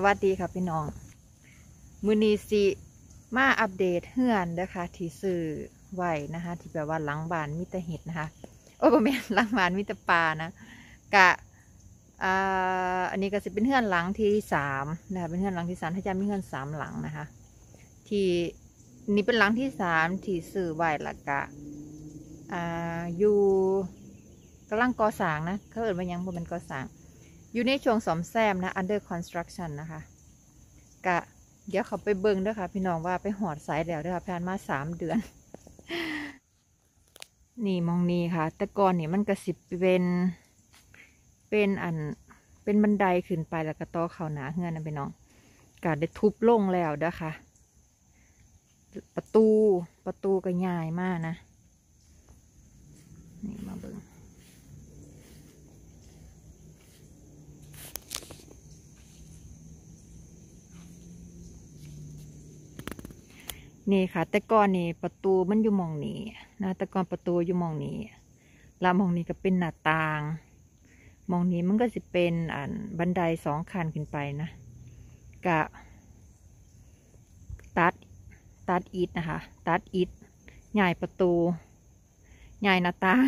สวัสดีค่ะพี่น้อง มือนีสิมาอัปเดตเฮือนนะคะที่ซื้อไว้นะคะ ที่แบบว่าหลังบานมิตรเห็ดนะคะ โอ้ยบ่แม่นหลังบานมิตรปลานะกะอ,อันนี้ก็จะเป็นเฮือนหลังที่สามนะคะเป็นเฮือนหลังที่สามถ้าจำมีเฮือนสามหลังนะคะ ที่นี่เป็นหลังที่สามที่ซื้อไว้ละกะอ่าอยู่กำลังก่อสร้างนะเขาเอิดว่ายังบ่เป็นก่อสร้าง อยู่ในช่วงสอมแซมนะ under construction นะคะกะเดี๋ยวเขาไปเบิ้งด้วยค่ะ พี่น้องว่าไปหอดสายแล้วด้วยค่ะผ่านมาสามเดือน นี่มองนี่ค่ะ แต่ก่อนนี่มันกระสิบเป็นเป็นอันเป็นบันไดขึ้นไปแล้วก็ต่อเขาหนาเฮือนนะพี่น้องกะได้ทุบลงแล้วด้อค่ะ ประตูประตูก็ใหญ่มากนะ นี่มาเบิ้ง นี่ค่ะ แต่ก่อนนี่ประตูมันอยู่มองนี้นะแต่ก่อนประตูอยู่มองนี้แล้วมองนี้ก็เป็นหน้าต่าง มองนี้มันก็จะเป็นอันบันไดสองขั้นขึ้นไปนะกะตัดตัดอิฐนะคะ ตัดอิฐใหญ่ประตูใหญ่หน้าต่าง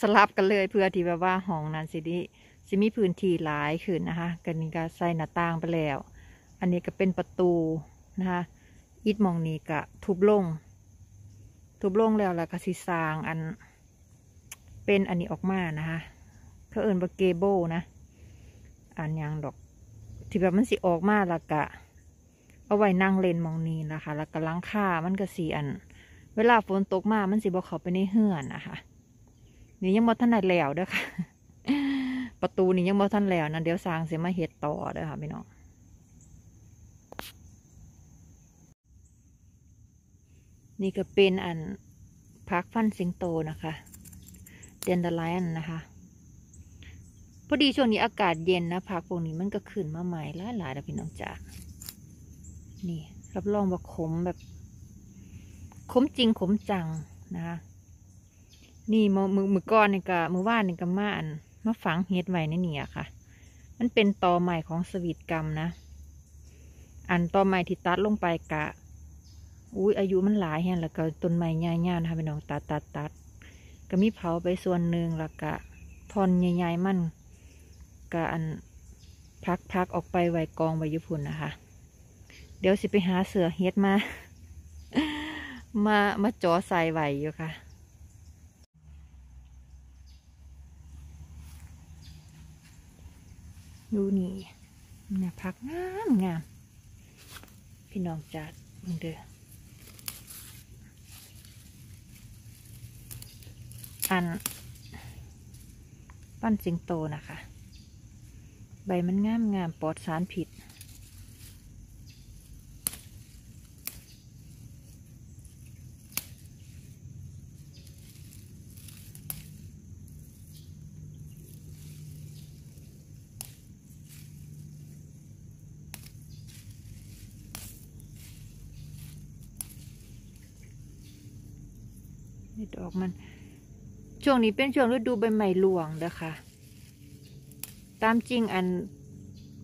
สลับกันเลยเพื่อที่แบบว่าห้องนั้นสิดิสิมีพื้นที่หลายขึ้นนะคะกันนี้ก็ใส่หน้าต่างไปแล้ว อันนี้ก็เป็นประตูนะคะ อิดมองนี้กะทุบลง ทุบลงแล้วแล้วก็สิสางอัน เป็นอันนี้ออกมานะคะเขาเอินว่าเกเบิลนะอันยังดอก ที่แบบมันสิออกมาแล้วกะ เอาไว้นั่งเล่นมองนี้นะคะ แล้วก็ล้างค่ามันก็สีอัน เวลาฝนตกมามันสิบอกเขาไปในเฮือนนะคะนี่ยังบ่ทันได้แล้วเด้อค่ะ ประตูนี่ยังบ่ทันแล้วนะเดี๋ยวสร้างเสียมาเฮ็ดต่อเด้อค่ะพี่น้อง นี่ก็เป็นอันพักฟันสิงโตนะคะเดนเดาไลน์นะคะ พอดีช่วงนี้อากาศเย็นนะพักพวกนี้มันก็ขึ้นมาใหม่หลายหลายแล้วพี่น้องจ๋านี่ รับรองว่าขมแบบ ขมจริงขมจังนะคะนี่มือมือมือก้อนนี่ก็มือว่านนี่ก็มาอันมาฝังเฮ็ดไว้ในนี่อะค่ะ มันเป็นตอใหม่ของสวีทกรรมนะ อันตอใหม่ที่ตัดลงไปกะ อุ้ยอายุมันหลายแฮงแล้วก็ต้นไม้ใหญ่ๆนะคะพี่น้องตัดตัดตัดก็มีเผาไปส่วนหนึ่งแล้วก็ทอนใหญ่ๆมันก็อันพักพักออกไปไว้กองไว้ยุพุนนะคะ เดี๋ยวสิไปหาเสือเฮ็ดมา มามาจ่อใส่ไว้อยู่ค่ะดูนี่เนี่ยพักงามงามพี่น้องจัดมึงเด้อ อันปั้นสิงโตนะคะ ใบมันงามงามปลอดสารผิด นี่ดอกมัน ช่วงนี้เป็นช่วงฤดูใบไม้หลวงนะคะ ตามจริงอัน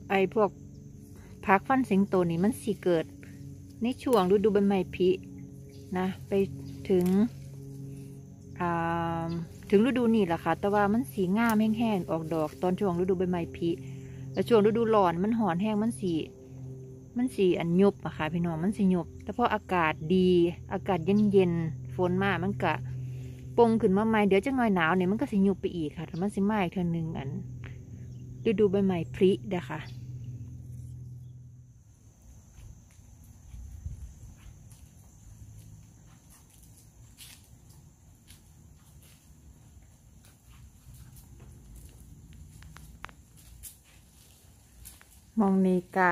ไอพวกพักฟันสิงโตนี่มันสีเกิด ในช่วงฤดูใบไม้ผลินะไปถึงอ่าถึงฤดูนี่แหละค่ะ แต่ว่ามันสีง่ามแห้งๆออกดอก ตอนช่วงฤดูใบไม้ผลิแล้วช่วงฤดูร้อนมันหอนแห้งมันสีมันสีอันยุบอะค่ะพี่น้องมันสียุบแต่พออากาศดี อากาศเย็นๆฝนมามันกะ ปงขึ้นมาใหม่เดี๋ยวจะน้อยหนาวเนี่ยมันก็สิยุบไปอีกค่ะแต่มันสิไหม้อีกเท่านึงอันฤดูใบไม้พริเด้อค่ะมองนี่กะ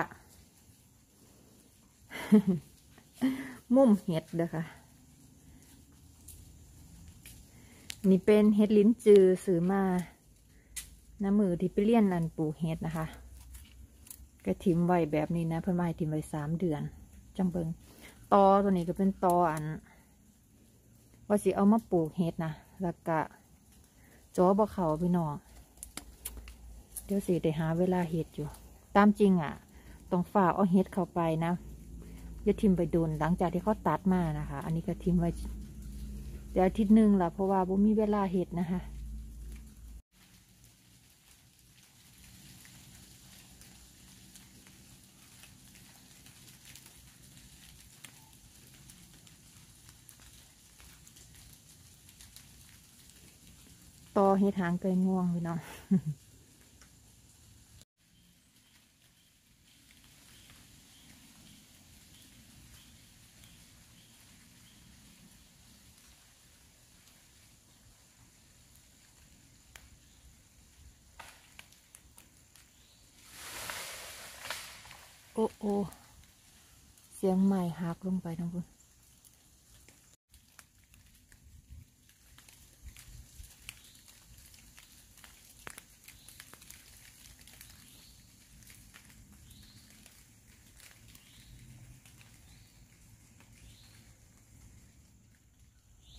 มุมเห็ดเด้อค่ะ นี่เป็นเห็ดลิ้นจือซื้อมาน้ำมือที่ไปเลี้ยนอันปลูกเห็ดนะคะก็ทิมไว้แบบนี้นะเพื่อนมาให้ทิมไว้สามเดือนจังเบิงตอตัวนี้ก็เป็นตออัน ว่าสิเอามาปลูกเห็ดนะแล้วก็จอบเขาพี่น้องเดี๋ยวสิได้หาเวลาเห็ดอยู่ ตามจริงอะต้องฝ่าเอาเฮ็ดเข้าไปนะอย่าทิมไปโดนหลังจากที่เขาตัดมานะคะ อันนี้ก็ทิมไว้ เดี๋ยวอาทิตย์หนึ่งละเพราะว่าบ่มีเวลาเห็ดนะคะต่อเฮ็ดหางเกยง่วงพี่น้อง อ้โอ้เสียงใหม่หักลงไปทั้งคุณ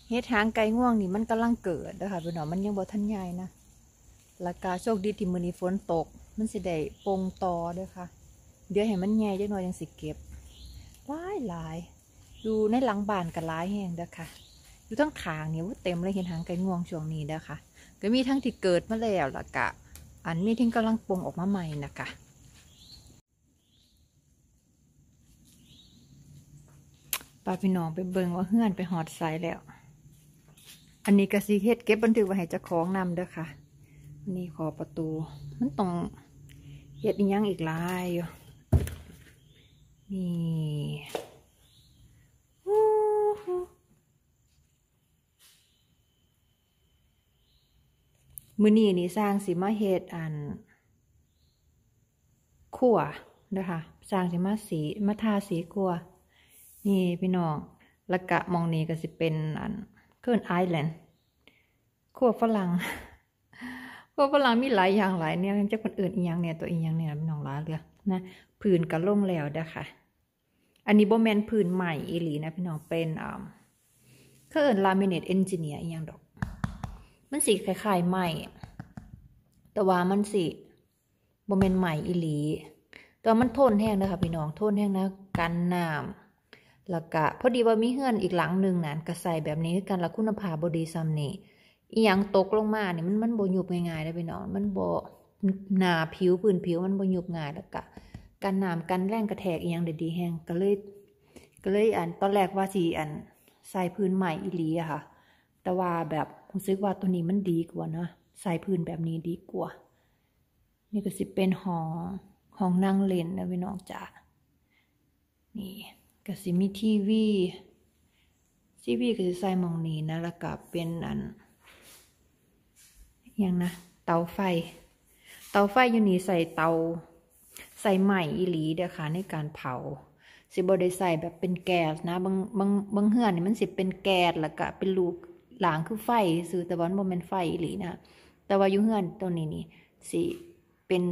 เฮ็ดหางไก่ง่วงนี่มันกำลังเกิดนะคะพี่น้องมันยังบ่ทันใหญ่นะแล้วก็โชคดีที่มื้อนี้ฝนตก มันสิได้ปงตอเด้วยค่ะ เดี๋ยวให้มันใหญ่จักหน่อยยังสิเก็บหลายหลายดูในหลังบ้านก็หลายแห้งเด้อค่ะอยู่ทั้งขางเนี่ยว่าเต็มเลยเห็นหางไก่งวงช่วงนี้เด้อค่ะ ก็มีทั้งที่เกิดมาแล้วล้วก็อันมีที่กำลังปงออกมาใหม่นะคะป้าพี่น้องไปเบิ่งว่าเฮือนไปหอดไซแล้ว อันนี้ก็สีเฮ็ดเก็บบันทึกไว้ให้เจ้าของนำเด้อค่ะนนี้ขอประตู มันต้องเฮ็ดยังอีกหลายอยู่ นี่อู้หูมื้อนี้นี่สร้างสิมาเฮ็ดอันขั่วนะคะสร้างสิมาสีมาทาสีขั่วนี่พี่น้องล้วก็มองนี้ก็สิเป็นอันเคิร์นไอแลนด์ขั่วฝรั่งขั่วฝรั่งมีหลายอย่างหลายเนี่ยจะคนอื่นอีกอย่างเนี่ยตัวอีกอย่างเนี่ยพี่น้องหลาเรือนะ พื้นก็ลงแล้วเด้ค่ะ อันนี้บแมนพื้นใหม่อีหลีนะพี่น้องเป็นอ่าเขาเอิ้นลามิเนตเอนจิเนียอีหยังดอก มันสีคล้ายๆใหม่ แต่ว่ามันสิบ่แมนใหม่อีหลีแต่ว่ามันทนแห้งนะคะพี่น้องทนแห้งนะกันน้ำแล้วก็พอดีว่ามีเฮือนอีกหลังหนึ่งนั่นก็ใส่แบบนี้กันแล้วคุณภาพบดีซ้ำนี่อีหยังตกลงมาเนี่ยมันมันบ่ยุบง่ายๆนะพี่น้องมันบ่หนาผิวพื้นผิวมันบ่ยุบง่ายแล้วก็ กันน้ำกันแรงกระแทกอีหยังได้ดีแห้งก็เลย ก็เลยอันตอนแรกว่าสิอันใส่พื้นใหม่อีหลีอะค่ะ แต่ว่าแบบรู้สึกว่าตัวนี้มันดีกว่านะใส่พื้นแบบนี้ดีกว่า นี่ก็สิเป็นห้องห้องนั่งเล่นนะพี่น้องจ๋านี่ก็สิมีทีวีทีวีก็จะใส่มองนี้นะ แล้วก็เป็นอันยังนะ เตาไฟ เตาไฟอยู่นี่ใส่เตา ใส่ใหม่อีหลีเด้อค่ะในการเผา สิบ่ได้ใส่แบบเป็นแก๊สนะบางบางบางเฮือนนี่มันสิเป็นแก๊สแล้วก็เป็นลูกหลางคือไฟซื้อแต่ว่ามันบ่แม่นไฟอีหลีนะแต่ว่าอยู่เฮือนตัวนี้นี่สิเป็น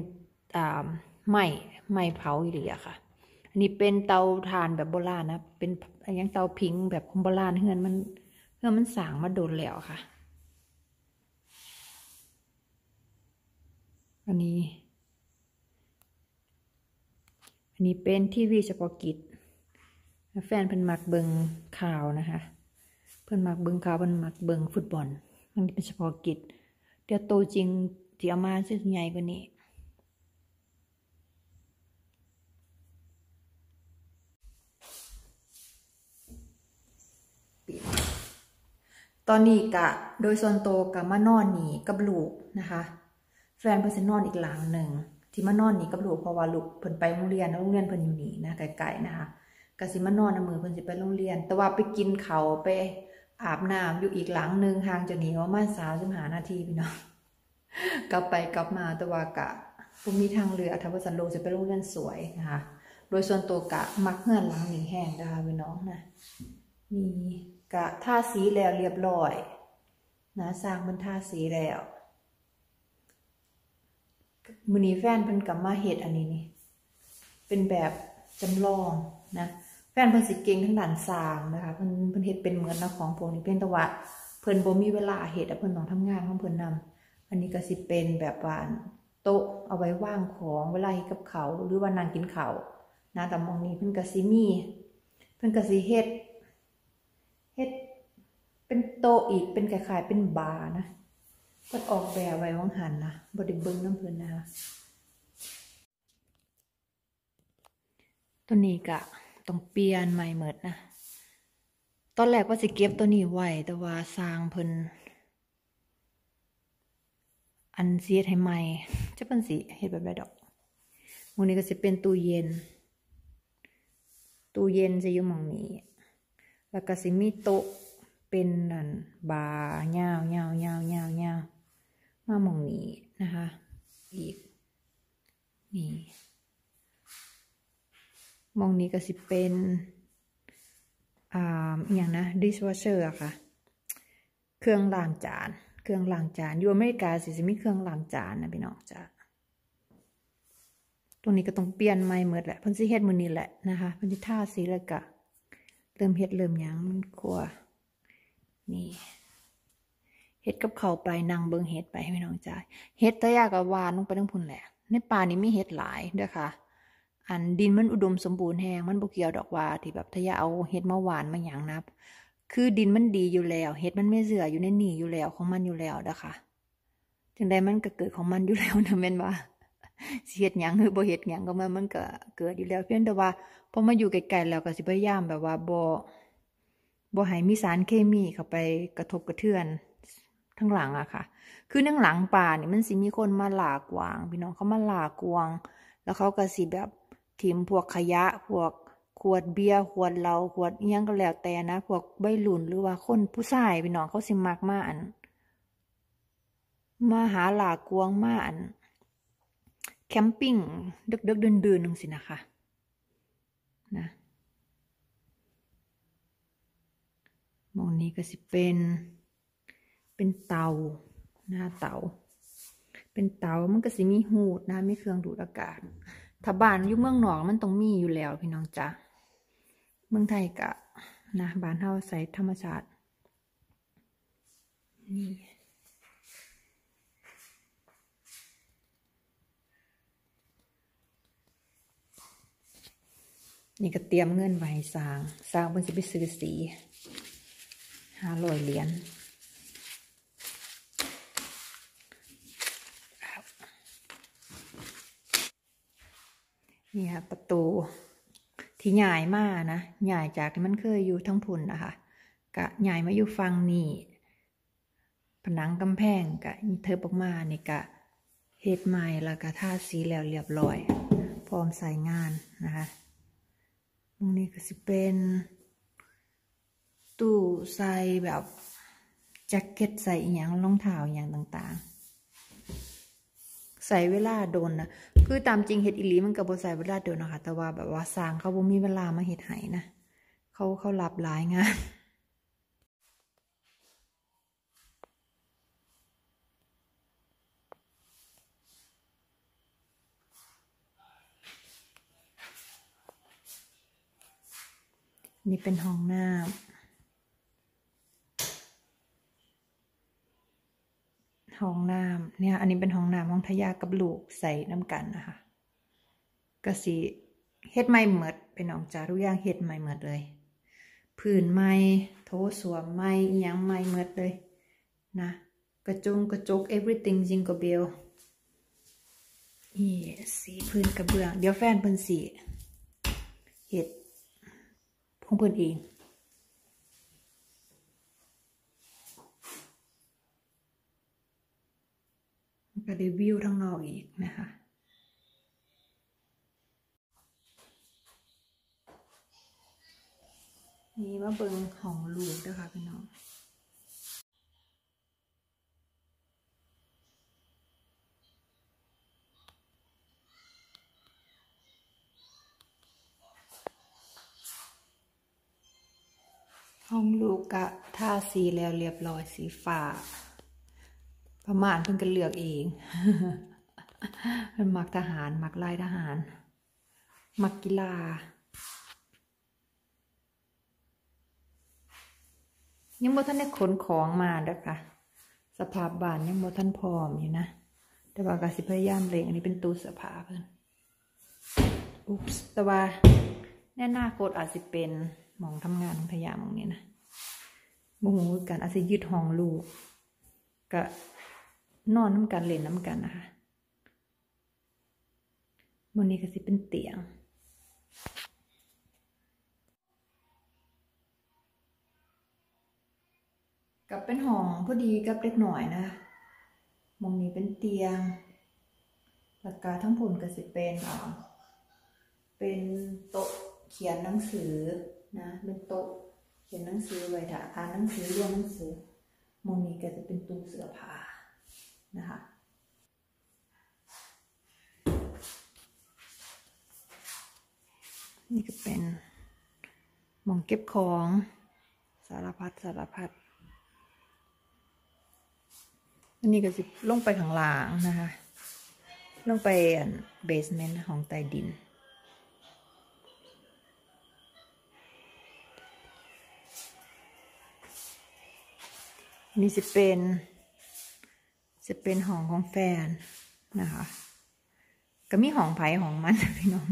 อ่าไม้ไม้เผาอีหลีอะค่ะอันนี้เป็นเตาถ่านแบบโบราณนะ เป็นอนหยังเตาผิงแบบโบราณเฮือนมันเฮือนมันสางมาโดนแล้วค่ะ อันนี้ อันนี้เป็นทีวีเฉพาะกิจ แฟนเพิ่นมักเบิงข่าวนะคะ เพิ่นมักเบิงข่าวเพิ่นมักเบิงฟุตบอล มันเป็นเฉพาะกิจ เดี๋ยวโตจริงที่เอามาซื้อใหญ่กว่านี้ตอนนี้กะโดยส่วนตัวกับมานอนนี่กับลูกนะคะ แฟนเพิ่นสินอนอีกหลังหนึ่ง ที่มานอนนี่กับลูกเพราะว่าลูกเพิ่นไปโรงเรียนโรงเรียนเพิ่นอยู่นี่นะไกลๆนะคะก็สิมานอนนำมือเพิ่นสิไปโรงเรียน แต่ว่าไปกินเขาวไปอาบน้ำอยู่อีกหลังหนึ่งห่างจากนี้ประมาณ35นาทีพี่น้องกลับไปกลับมาแต่ว่ากะบ่มีทางเลือกถ้าว่าสันโลจะไปโรงเรียนสวยนะคะโดยส่วนตัวกะมักเฮือนหลังหนีแห้งนะคะพี่น้องนะนี่กะท่าสีแล้วเรียบร้อยนะสร้างมันท่าสีแล้ว มือนี้แฟนเพิ่นกลับมาเฮ็ดอันนี้นี่ เป็นแบบจำลองนะ แฟนเพิ่นสิเก่งทั้งด้านสร้างนะคะเพิ่นเพิ่นเฮ็ดเป็นเหมือนนะของพวกนี้เพียงแต่ว่าเพิ่นบ่มีเวลาเฮ็ดเพิ่นต้องทำงานของเพิ่นนำอันนี้ก็สิเป็นแบบว่าโต๊ะเอาไว้ว่างของเวลาเฮ็ดกับเขาหรือว่านั่งกินเขานะแต่มองนี้เพิ่นก็สิมี เพิ่นก็สิเฮ็ดเฮ็ดเป็นโต๊ะอีกเป็นคล้ายๆเป็นบาร์นะ เพิ่นออกแบบไว้วังหันนะบ่ได้เบิ่งน้ำเพิ่นนะคะ ตัวนี้ก็ต้องเปลี่ยนใหม่หมดนะ ตอนแรกว่าสิเก็บตัวนี้ไว้แต่ว่าสร้างเพิ่นอันเสียดให้ใหม่จะเป็นสิเฮ็ดแบบไรดอกมื้นี้ก็สิเป็นตู้เย็น ตู้เย็นจะอยู่มองนี้ แล้วก็สิมีโต๊ะเป็นนั่นบาร์ยาวยาวยาวยาวยาวมาห ม่องนี้นะคะ อีก นี่มองนี้ก็สิเป็นอ่าอย่างนะ dishwasher อะค่ะ เครื่องล้างจาน เครื่องล้างจาน อยู่อเมริกาสิจะมีเครื่องล้างจานนะพี่น้องจ้ะตรงนี้ก็ต้องเปลี่ยนใหม่หมดแหละเพิ่นสิเฮ็ดมือนี้แหละนะคะเพิ่นสิทาสีแล้วก็เริ่มเฮ็ดเริ่มยังมันครัว นี่ เฮ็ดกับเขาไปนั่งเบิ่งเฮ็ดไปให้พี่น้องจ้าเฮ็ดตะยากับวานลงไปทั้งพุ่นแหละ ในป่านี้มีเฮ็ดหลายเด้อค่ะ อันดินมันอุดมสมบูรณ์แฮงมันบ่เกี่ยวดอกว่าที่แบบทะยาเอาเฮ็ดมาหวานมาหยังนับ คือดินมันดีอยู่แล้วเฮ็ดมันไม่เสื่ออยู่ในนี่อยู่แล้วของมันอยู่แล้วเด้อค่ะจังใดมันก็เกิดของมันอยู่แล้วนะแม่นว่าสิเฮ็ดหยังหรือบ่เฮ็ดหยังก็มันมันก็เกิดอยู่แล้วเพียงแต่ว่าพอมาอยู่ไกลๆแล้วก็สิพยายามแบบว่าบ่บ่ให้มีสารเคมีเข้าไปกระทบกระเทือน ทั้งหลังอะค่ะ คือทั้งหลังป่าเนี่ยมันสิมีคนมาหลากวาง พี่น้องเขามาหลากวาง แล้วเขาก็สิแบบทิมพวกขยะพวกขวดเบียร์ขวดเหล้าขวดอิหยังก็แล้วแต่นะ พวกใบหลุนหรือว่าคนผู้ชายพี่น้องเขาสิมักมาอัน มาหาหลากวงมาอัน แคมปิ้งดึกดึกเดินเดินนึงสินะคะ นะมองนี้ก็สิเป็น เป็นเตาหน้าเตา เป็นเตามันก็สิมีหูดนะมีเครื่องดูดอากาศถ้าบ้านอยู่เมืองนอกมันต้องมีอยู่แล้วพี่น้องจ้ะเมืองไทยกะนะบ้านเฮาใส่ธรรมชาตินี่นี่ก็เตรียมเงินไว้ให้สร้าง สร้างเพิ่นสิไปซื้อสีห้าร้อยเหรียญ นี่ค่ะประตูที่ใหญ่มากนะใหญ่จากที่มันเคยอยู่ทั้งพุ่นนะคะกะใหญ่มาอยู่ฟังนี่ผนังกำแพงกะเธอออกมานี่กะเฮ็ดใหม่แล้วก็ทาสีแล้วเรียบร้อย พร้อมใส่งานนะคะตรงนี้ก็สิเป็น ตู้ใส่แบบแจ็คเก็ตใส่อย่างรองเท้าอย่างต่างๆ ใส่เวลาโดนนะคือตามจริงเฮ็ดอีหลีมันก็บ่ใส่เวลาโดนนะคะแต่ว่าแบบว่าสร้างเขาบ่มีเวลามาเฮ็ดให้นะเขาเขารับหลายงานนี่เป็นห้องน้ำห้องน้ำ เนี่ย อันนี้เป็นห้องน้ำห้องทยากับลูกใส่น้ำกันนะคะก็สิเฮ็ดใหม่หมดเป็นน้องจาทุกอย่างเฮ็ดใหม่หมดเลยพื้นใหม่โถสวมใหม่ยังใหม่หมดเลย นะ กระจงกระจก everything jingle bell นี่สีพื้นกระเบื้อง เดี๋ยวแฟนเพิ่นสีเฮ็ดของเพื่อนเอง ก็ได้วิวทั้งนอกอีกนะคะนี่มาเบิงของลูกนะคะพี่น้องห้องลูกกะทาสีแล้วเรียบร้อยสีฟ้า ประมาณเพิ่งกันเลือกเองเป็นมักทหารมักลายทหาร มักกีฬายังบ่ทันได้ขนของมาเด้อค่ะ สภาพบ้านยังบ่ทันพร้อมอยู่นะ แต่ว่ากสิพยายามเล็งอันนี้เป็นตู้เสื้อผ้าเพิ่นอุ๊บแต่ว่าแน่หน้าโคตรอาจสิเป็นมองทำงานพยายามตรงนี้นะบ่ฮู้กันอาจสิยึดห้องลูกก็ นอนน้ำกันเล่นน้ำกันนะคะมื้อนี้ก็สิเป็นเตียงกับเป็นห้องพอดีกับเล็กหน่อยนะมองนี้เป็นเตียงหลักการทั้งผลก็สิเป็นอ่าเป็นโต๊ะเขียนหนังสือนะ เป็นโต๊ะเขียนหนังสือไว้ถ้าอ่านหนังสือเรียนหนังสือมองนี้ก็จะเป็นตู้เสื้อผ้า นะคะนี่ก็เป็นหมองเก็บของสารพัดสารพัดอันนี้ก็สิลงไปข้างล่างนะคะ ลงไปเบสเมนต์ของใต้ดิน นี่จะเป็น จะเป็นห้องของแฟนนะคะ ก็มีห้องไผ่ห้องมันพี่น้อง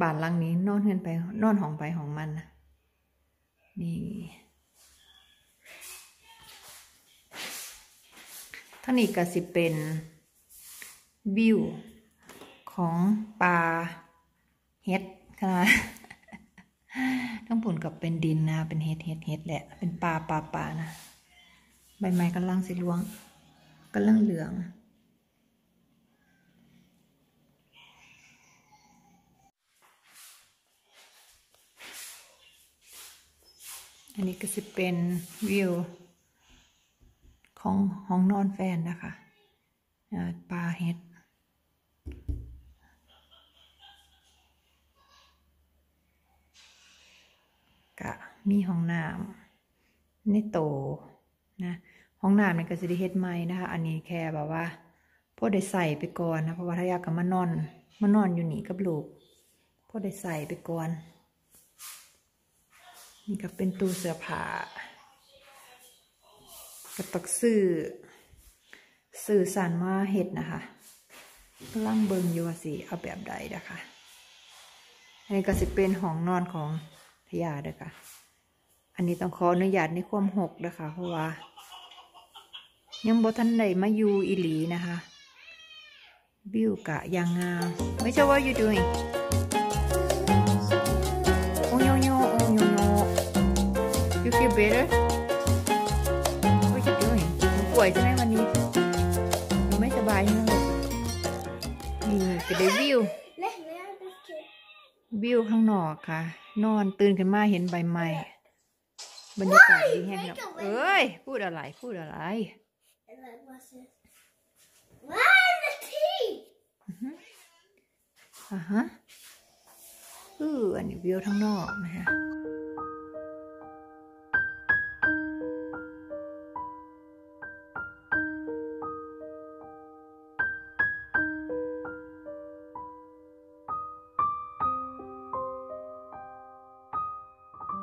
บ้านหลังนี้นอนเงินไปนอนห้องไผ่ห้องมันนะนี่ท่านี้ก็สิเป็นวิวของปลาเฮ็ดค่ะทั้งผุนกับเป็นดินนะ เป็นเฮ็ดเฮ็ดเฮ็ดแหละ เป็นปลาปลาปลานะ ใบไม้กำลังสิร่วง กำลังเหลือง อันนี้ก็สิเป็นวิวของห้องนอนแฟนนะคะอ่าปลาเห็ดกะมีห้องน้ำในโตนะ ห้องน้ำนี่ก็จะได้เฮ็ดใหม่นะคะ อันนี้แค่แบบว่าพ่อได้ใส่ไปก่อนนะเพราะว่าถ้าอยากกับมานอนมานอนอยู่นี่กับลูกพ่อได้ใส่ไปก่อนนี่ก็เป็นตู้เสื้อผ้าก็ตอกซื้อสื่อสารมาเห็ดนะคะกำลังเบิงอยู่สิเอาแบบใดนะคะอันนี้ก็สิเป็นห้องนอนของพยาเด้อค่ะ อันนี้ต้องขออนุญาตในความหกนะคะเพราะว่า ยังบ่ทันได้มาอยู่อีหลีนะคะบิวกะยางงามไม่ใช่ what you doing โอ้ยโยโยโอ้ยโยโย you feel better what you doing หนูป่วยใช่ไหมวันนี้หนูไม่สบายใช่ไหมนี่ก็ได้วิววิวข้างนอกค่ะ นอนตื่นขึ้นมาเห็นใบไม้บรรยากาศดีแฮงครับเอ้ย พูดอะไร พูดอะไร And then what's this? Wow, the tea! อ่าฮะอืออันนี้วิวข้างนอกนะคะ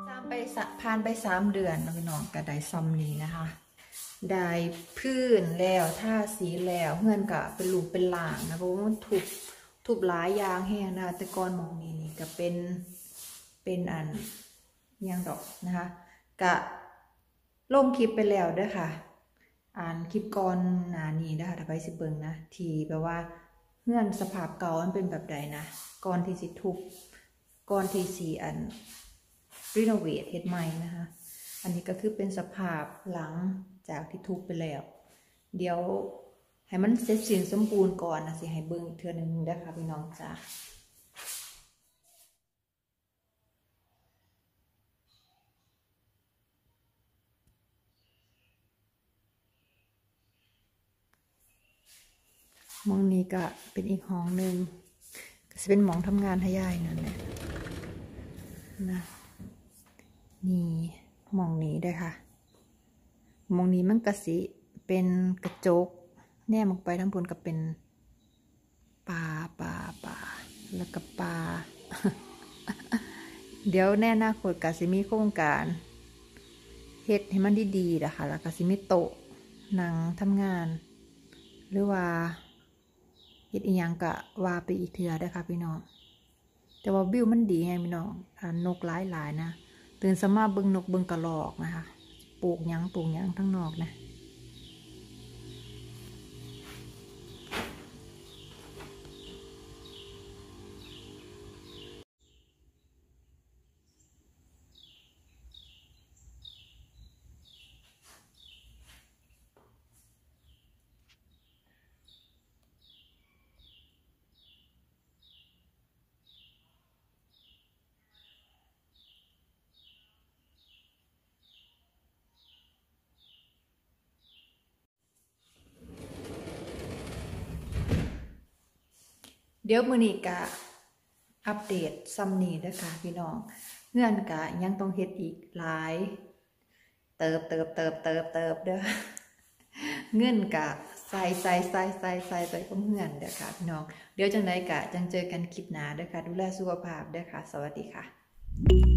สามไปสะผ่านไปสามเดือนเนาะพี่น้องก็ได้ซัมนี้นะคะ ได้พื้นแล้วท่าสีแล้วเพื่อนกะเป็นลูกเป็นหลางนะเพราะว่ามันถูกถูกหลายยางแห้งนะแต่ก่อนมองนี้นี่ก็เป็นเป็นอันยังดอกนะคะกะลงคลิปไปแล้วด้วยค่ะ อ่านคลิปก่อนหนานี้นะคะถ้าไปสิเบิงนะ ทีแปลว่าเงื่อนสภาพเก่ามันเป็นแบบใดนะก่อนที่สิทุบก่อนที่สีอันรีโนเวทเฮ็ดใหม่นะคะ อันนี้ก็คือเป็นสภาพหลัง จากที่ทุบไปแล้ว เดี๋ยวให้มันเสร็จสิ้นสมบูรณ์ก่อนนะสิให้เบิ่งอีกเทื่อหนึงเด้ค่ะพี่น้องจ้าหมองนี้ก็เป็นอีกห้องหนึ่งก็จะเป็นหมองทำงานให้ยายนั่นแหละนะนี่หมองนี้ด้วยค่ะ มองนี้มันกระสิเป็นกระจก แนมออกไปทั้งบนก็เป็นปลาปลาปลาแล้วก็ปลาเดี๋ยวแน่หน้าโคตกสิมีโครงการเฮ็ดให้มันดีๆนะคะแล้วก็สิมีโตะหนังทำงาน หรือว่าเฮ็ดอีหยังก็ว่าไปอีกเทื่อเด้ค่ะพี่น้องแต่ว่าวิวมันดีไงพี่น้องนกหลายๆนะตื่นสมาเบิ่งนกเบิ่งกระรอกนะคะ ลูกยังปลูกยังทั้งนอกนะ เดี๋ยวมือนี้กะอัปเดตซัมนี่เด้อค่ะพี่น้อง เงื่อนกะยังต้องเฮ็ดอีกหลาย เติบเติบเติบเติบเติบเด้อเงื่อนกะใส่ใส่ใส่ใส่ใส่ไปก็เงื่อนเด้อค่ะพี่น้อง เดี๋ยวจังไดกะจังเจอกันคลิปหน้าเด้อค่ะ ดูแลสุขภาพเด้อค่ะ สวัสดีค่ะ